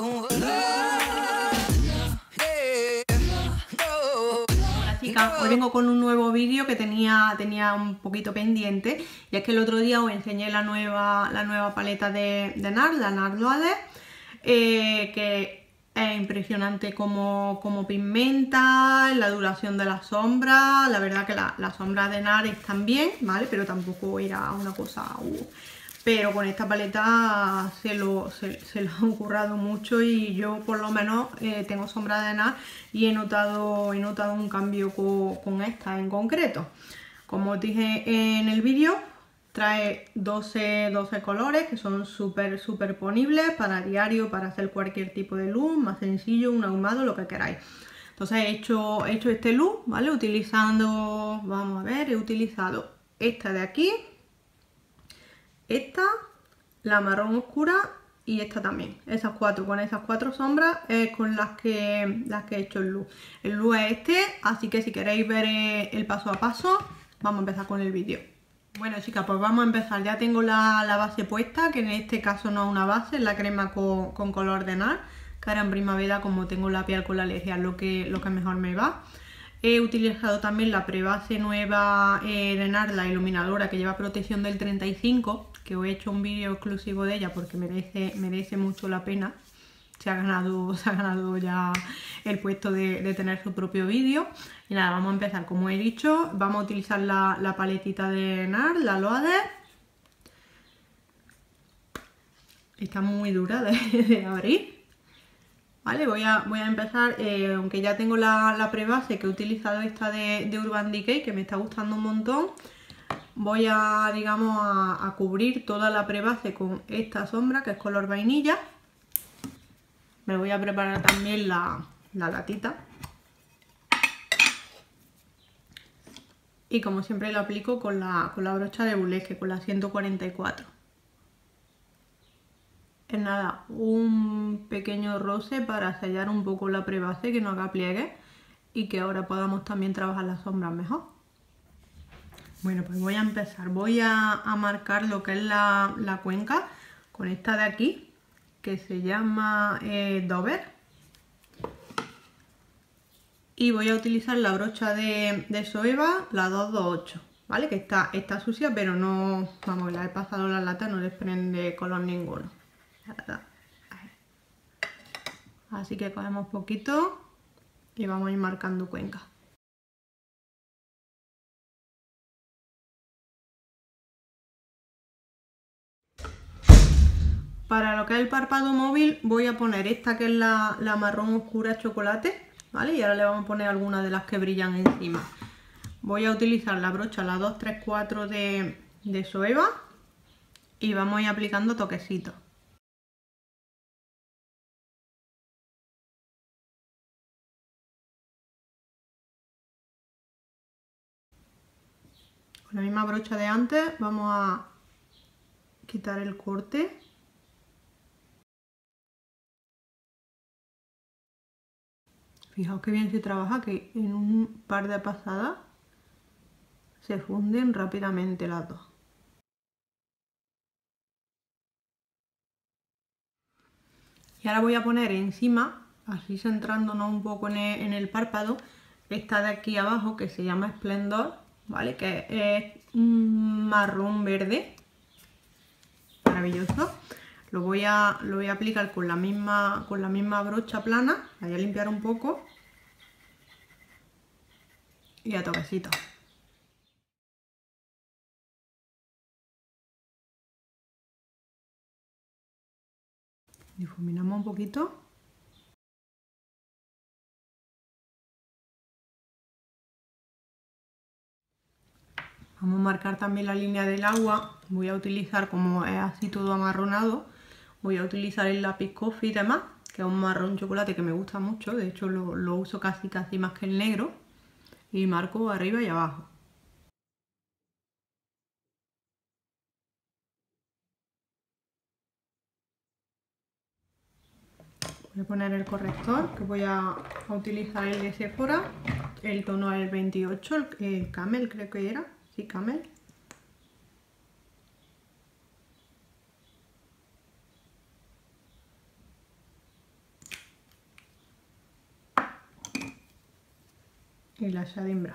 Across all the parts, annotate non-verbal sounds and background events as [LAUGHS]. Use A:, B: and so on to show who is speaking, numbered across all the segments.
A: Hola chicas, hoy vengo con un nuevo vídeo que tenía, tenía un poquito pendiente. Y es que el otro día os enseñé la nueva, la nueva paleta de, de NAR, la NAR eh, que es impresionante como, como, pigmenta, la duración de la sombra, la verdad que las la sombras de NAR están bien, ¿vale? Pero tampoco era una cosa... Uh, pero con esta paleta se lo, se, lo [LAUGHS] han currado mucho y yo por lo menos eh, tengo sombra de nada y he notado, he notado un cambio con, esta en concreto. Como os dije en el vídeo, trae 12, 12 colores que son súper súper ponibles para diario, para hacer cualquier tipo de luz, más sencillo, un ahumado, lo que queráis. Entonces he hecho, he hecho este luz, ¿vale? Utilizando, vamos a ver, he utilizado esta de aquí, esta, la marrón oscura y esta también. Esas cuatro, con esas cuatro sombras es con las que, las que he hecho el luz. El luz es este, así que si queréis ver eh, el paso a paso, vamos a empezar con el vídeo. Bueno chicas, pues vamos a empezar. Ya tengo la, base puesta, que en este caso no es una base, es la crema con, color de nar. Cara en primavera, como tengo la piel con la alergia, lo que, lo que mejor me va. He utilizado también la prebase nueva eh, de NAR, la iluminadora que lleva protección del 35, que he hecho un vídeo exclusivo de ella porque merece, merece mucho la pena. Se ha, ganado, [LAUGHS] se ha ganado ya el puesto de, tener su propio vídeo. Y nada, vamos a empezar. Como he dicho, vamos a utilizar la, paletita de NAR, la Loade. Está muy dura [LAUGHS] de, abrir. Vale, voy a, voy a empezar, eh, aunque ya tengo la, la prebase que he utilizado esta de Urban Decay, que me está gustando un montón voy a, digamos, a, cubrir toda la prebase con esta sombra que es color vainilla. Me voy a preparar también la, latita. Y como siempre lo aplico con la, con la brocha de buleje, con la 144. Es nada, un pequeño roce para sellar un poco la prebase, que no haga pliegue y que ahora podamos también trabajar las sombras mejor. Bueno, pues voy a empezar. Voy a, marcar lo que es la, cuenca con esta de aquí, que se llama eh, Dover. Y voy a utilizar la brocha de, Soeva, la 228, ¿vale? Que está, está sucia, pero no, vamos, la he pasado la lata, no desprende color ninguno. Así que cogemos poquito y vamos a ir marcando cuenca. Para lo que es el párpado móvil voy a poner esta que es la, marrón oscura chocolate, ¿vale? Y ahora le vamos a poner algunas de las que brillan encima. Voy a utilizar la brocha, la 234 de, de Soeva y vamos a ir aplicando toquecitos. Con la misma brocha de antes vamos a quitar el corte Fijaos que bien se trabaja, que en un par de pasadas se funden rápidamente las dos. Y ahora voy a poner encima, así centrándonos un poco en el, párpado, esta de aquí abajo que se llama Splendor, ¿vale? Que es un marrón verde, maravilloso. Lo voy a, lo voy a aplicar con la, misma, con la misma brocha plana, voy a limpiar un poco y a toquecito. Difuminamos un poquito. Vamos a marcar también la línea del agua. Voy a utilizar, como es así todo amarronado, voy a utilizar el lápiz coffee y demás, que es un marrón chocolate que me gusta mucho. De hecho, lo, uso casi casi más que el negro y marco arriba y abajo. Voy a poner el corrector que voy a, utilizar el de Sephora, el tono es el 28, el, Camel creo que era, sí Camel. Y la Brush.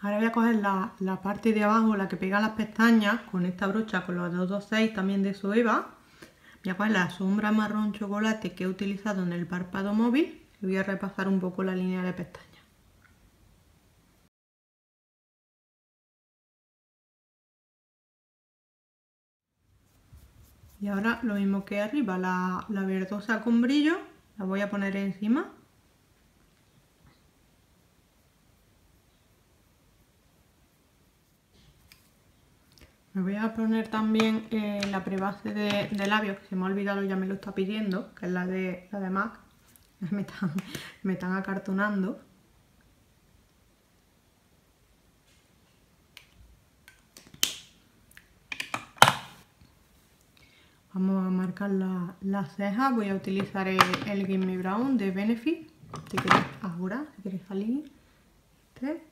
A: Ahora voy a coger la, parte de abajo, la que pega las pestañas, con esta brocha, con los 226 también de Soeva. Voy a coger la sombra marrón chocolate que he utilizado en el párpado móvil y voy a repasar un poco la línea de pestañas. Y ahora lo mismo que arriba, la, la verdosa con brillo, la voy a poner encima Me voy a poner también eh, la prebase de, labios, que se me ha olvidado, ya me lo está pidiendo, que es la de, la de MAC. [LAUGHS] Me están, me están acartonando. Vamos a marcar las la cejas. Voy a utilizar el, el Gimme Brown de Benefit. Si queréis ahora, si queréis salir. Este.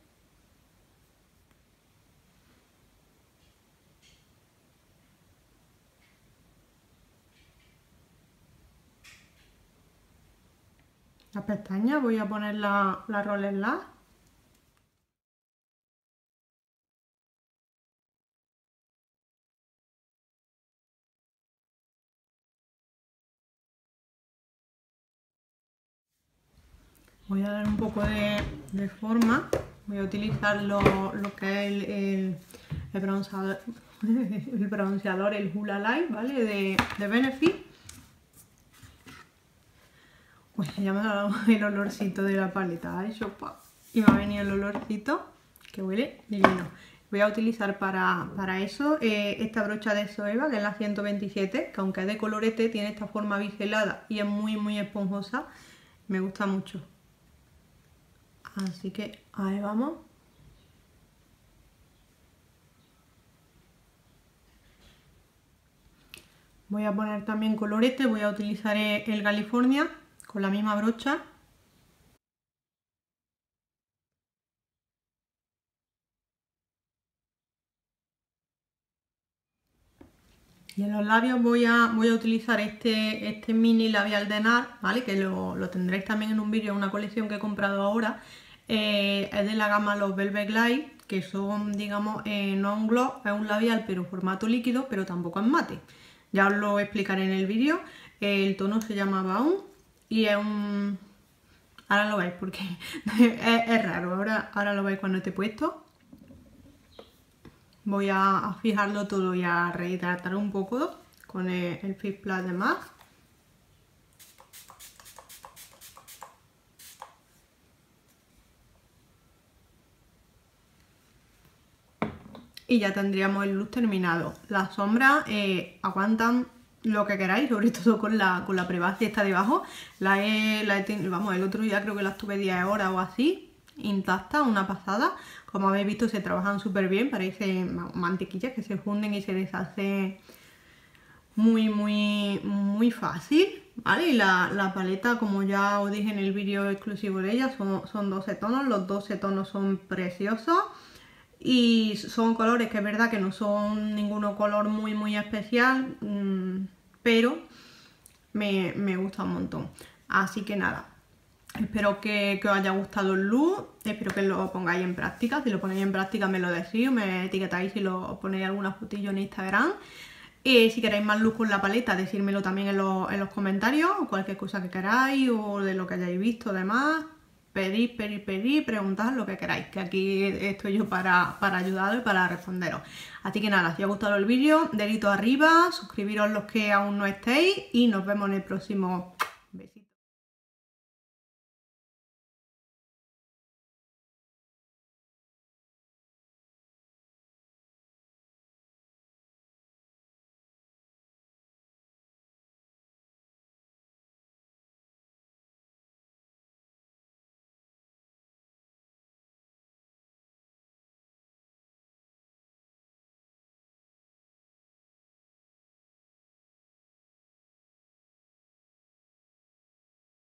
A: la pestaña, voy a poner la, la roller la. Voy a dar un poco de, forma, voy a utilizar lo, que es el, bronceador, el bronceador, [LAUGHS] el Hula Light, ¿vale? De, Benefit pues ya me ha dado [LAUGHS] el olorcito de la paleta, ¿eh? Y me ha venido el olorcito que huele divino. Voy a utilizar para, eso eh, esta brocha de Soeva, que es la 127, que aunque es de colorete, tiene esta forma biselada y es muy muy esponjosa. Me gusta mucho. Así que ahí vamos. Voy a poner también colorete, voy a utilizar el California con la misma brocha Y en los labios voy a, voy a utilizar este, este mini labial de NAR, ¿vale? Que lo, tendréis también en un vídeo, una colección que he comprado ahora. Eh, es de la gama Los Velvet Glide, que son, digamos, eh, no un gloss, es un labial, pero formato líquido, pero tampoco es mate. Ya os lo explicaré en el vídeo. El tono se llama Baum y es un... Ahora lo veis porque [LAUGHS] es, raro, ahora, ahora lo veis cuando he puesto. Voy a, fijarlo todo y a rehidratar un poco con el, el Fit Plus de MAC. Y ya tendríamos el look terminado. Las sombras eh, aguantan lo que queráis, sobre [LAUGHS] todo con la, con la prebase esta debajo. La la vamos, el otro día creo que la tuve 10 horas o así, intacta, una pasada. Como habéis visto se trabajan súper bien, parece mantequillas que se funden y se deshacen muy, muy, muy fácil. ¿Vale? Y la, paleta, como ya os dije en el vídeo exclusivo de ella, son, son 12 tonos, los 12 tonos son preciosos y son colores que es verdad que no son ninguno color muy muy especial mm, pero me, gusta un montón. Así que nada espero que, os haya gustado el look espero que lo pongáis en práctica si lo ponéis en práctica me lo decís me etiquetáis si lo ponéis alguna fotillo en Instagram. Y si queréis más luz con la paleta, decírmelo también en, en los comentarios, o cualquier cosa que queráis, o de lo que hayáis visto, demás pedid, pedid, pedid, preguntad lo que queráis, que aquí estoy yo para, para ayudaros y para responderos. Así que nada, si os ha gustado el vídeo, dedito arriba, suscribiros los que aún no estéis y nos vemos en el próximo besito.